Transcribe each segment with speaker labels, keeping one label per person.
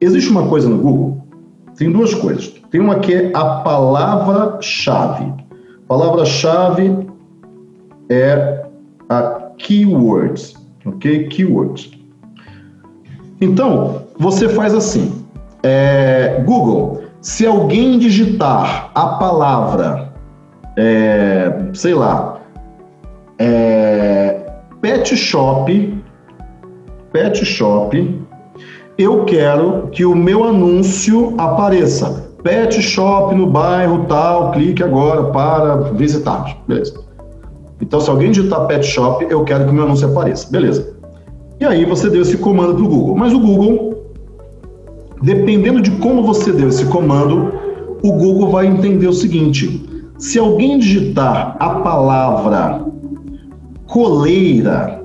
Speaker 1: existe uma coisa no Google, tem duas coisas. Tem uma que é a palavra-chave. Palavra-chave é a keywords, ok? Keywords. Então, você faz assim, é, Google, se alguém digitar a palavra, é, sei lá, é, pet shop, pet shop, eu quero que o meu anúncio apareça. Pet shop no bairro tal, clique agora para visitar. Beleza. Então, se alguém digitar pet shop, eu quero que o meu anúncio apareça. Beleza. E aí você deu esse comando para o Google. Mas o Google, dependendo de como você deu esse comando, o Google vai entender o seguinte: se alguém digitar a palavra coleira,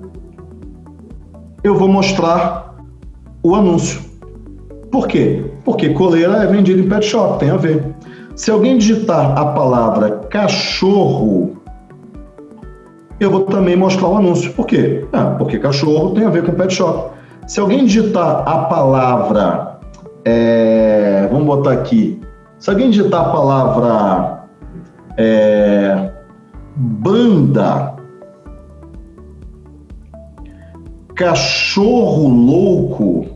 Speaker 1: eu vou mostrar o anúncio. Por quê? Porque coleira é vendida em pet shop, tem a ver. Se alguém digitar a palavra cachorro, eu vou também mostrar o anúncio. Por quê? Ah, porque cachorro tem a ver com pet shop. Se alguém digitar a palavra, é, vamos botar aqui, se alguém digitar a palavra é, banda, cachorro louco,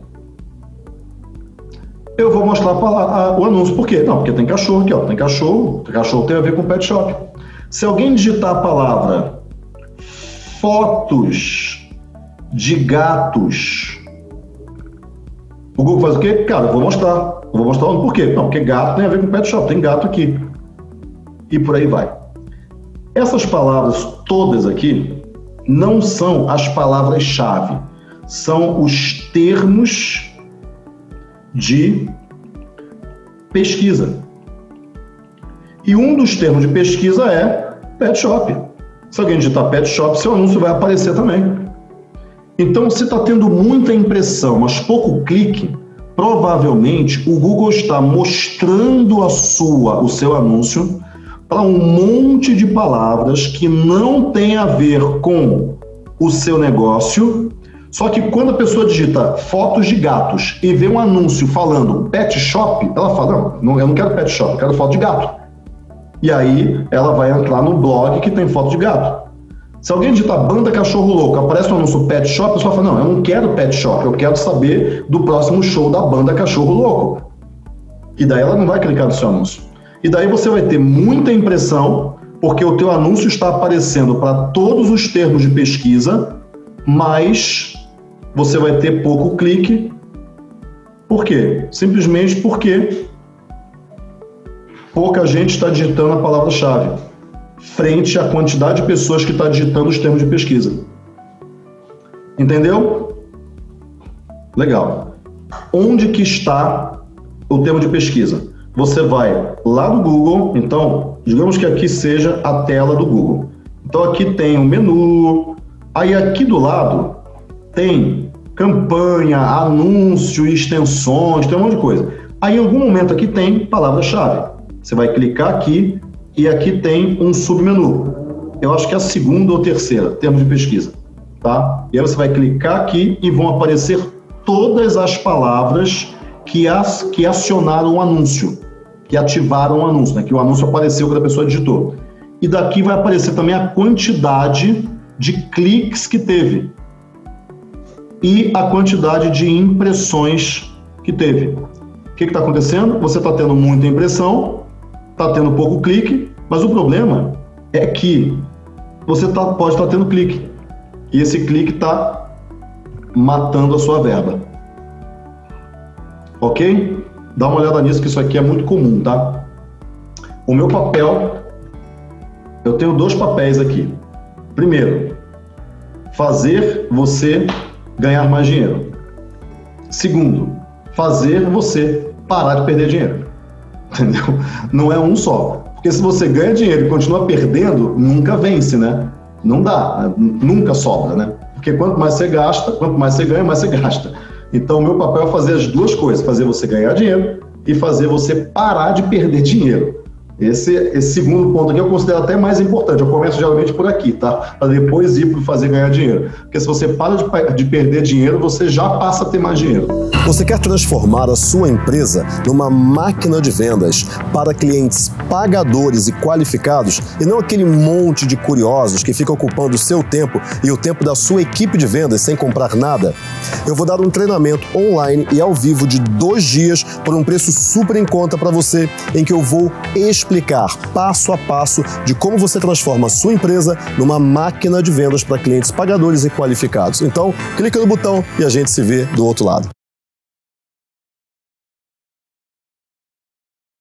Speaker 1: eu vou mostrar o anúncio. Por quê? Não, porque tem cachorro aqui, ó. Tem cachorro, cachorro tem a ver com pet shop. Se alguém digitar a palavra fotos de gatos. O Google faz o quê? Cara, eu vou mostrar. Eu vou mostrar por quê? Não, porque gato tem a ver com pet shop, tem gato aqui. E por aí vai. Essas palavras todas aqui não são as palavras-chave, são os termos de pesquisa. E um dos termos de pesquisa é pet shop. Se alguém digitar pet shop, seu anúncio vai aparecer também. Então, se está tendo muita impressão, mas pouco clique, provavelmente o Google está mostrando a sua, o seu anúncio para um monte de palavras que não tem a ver com o seu negócio. Só que quando a pessoa digita fotos de gatos e vê um anúncio falando pet shop, ela fala: não, eu não quero pet shop, eu quero foto de gato. E aí ela vai entrar no blog que tem foto de gato. Se alguém digitar banda cachorro louco, aparece um anúncio pet shop, a pessoa fala, não, eu não quero pet shop, eu quero saber do próximo show da banda cachorro louco. E daí ela não vai clicar no seu anúncio. E daí você vai ter muita impressão, porque o teu anúncio está aparecendo para todos os termos de pesquisa, mas você vai ter pouco clique. Por quê? Simplesmente porque pouca gente está digitando a palavra-chave, frente à quantidade de pessoas que está digitando os termos de pesquisa. Entendeu? Legal. Onde que está o termo de pesquisa? Você vai lá no Google, então, digamos que aqui seja a tela do Google. Então aqui tem o um menu, aí aqui do lado tem campanha, anúncio, extensões, tem um monte de coisa. Aí em algum momento aqui tem palavra-chave. Você vai clicar aqui e aqui tem um submenu. Eu acho que é a segunda ou terceira, termos de pesquisa, tá? E aí você vai clicar aqui e vão aparecer todas as palavras que, as, que acionaram o anúncio, que ativaram o anúncio, né? que o anúncio apareceu quando a pessoa digitou. E daqui vai aparecer também a quantidade de cliques que teve e a quantidade de impressões que teve. O que está acontecendo? Você está tendo muita impressão, está tendo pouco clique, mas o problema é que você tá, pode estar tá tendo clique e esse clique está matando a sua verba. Ok? Dá uma olhada nisso, que isso aqui é muito comum, tá? O meu papel, eu tenho dois papéis aqui. Primeiro, fazer você ganhar mais dinheiro. Segundo, fazer você parar de perder dinheiro. entendeu? Não é um só. Porque se você ganha dinheiro e continua perdendo, nunca vence, né? Não dá, nunca sobra, né? Porque quanto mais você gasta, quanto mais você ganha, mais você gasta. Então, o meu papel é fazer as duas coisas: fazer você ganhar dinheiro e fazer você parar de perder dinheiro. Esse, esse segundo ponto aqui eu considero até mais importante. Eu começo geralmente por aqui, tá? Para depois ir para fazer ganhar dinheiro. Porque se você para de, de perder dinheiro, você já passa a ter mais dinheiro.
Speaker 2: Você quer transformar a sua empresa numa máquina de vendas para clientes pagadores e qualificados e não aquele monte de curiosos que fica ocupando o seu tempo e o tempo da sua equipe de vendas sem comprar nada? Eu vou dar um treinamento online e ao vivo de dois dias por um preço super em conta para você, em que eu vou explicar passo a passo de como você transforma a sua empresa numa máquina de vendas para clientes pagadores e qualificados. Então, clica no botão e a gente se vê do outro lado.